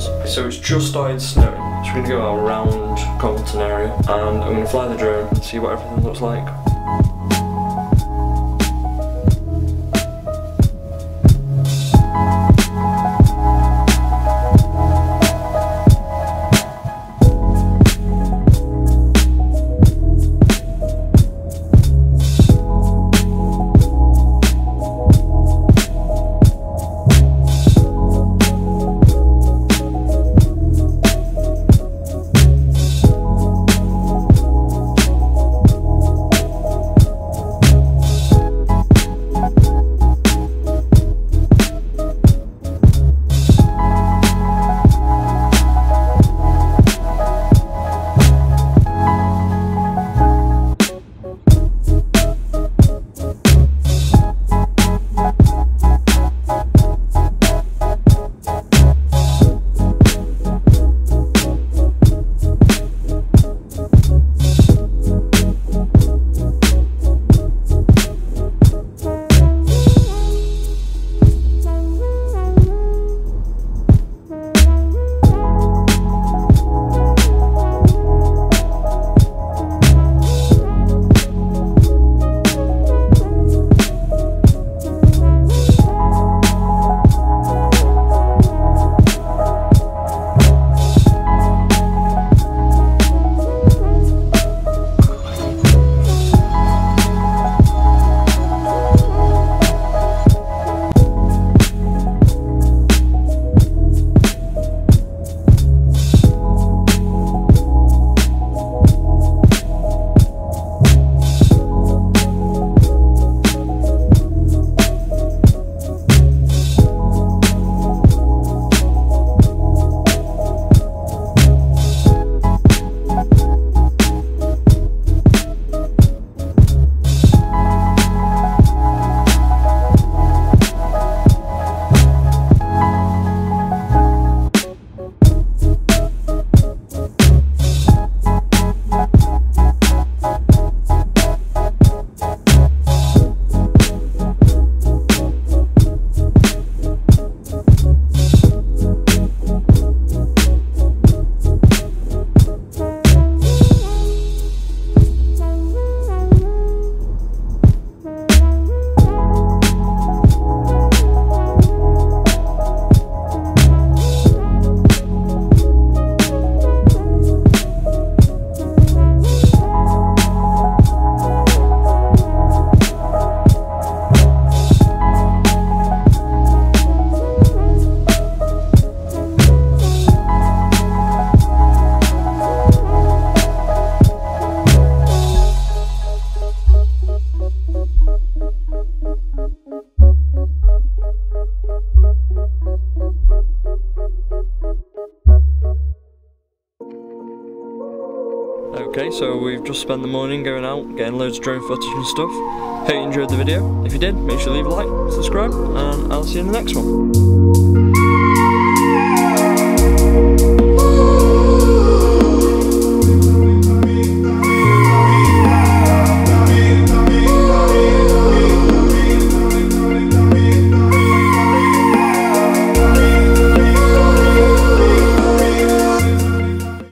So it's just started snowing. So we're gonna go around Congleton area and I'm gonna fly the drone, see what everything looks like. Okay, so we've just spent the morning going out, getting loads of drone footage and stuff. Hope you enjoyed the video. If you did, make sure to leave a like, subscribe, and I'll see you in the next one.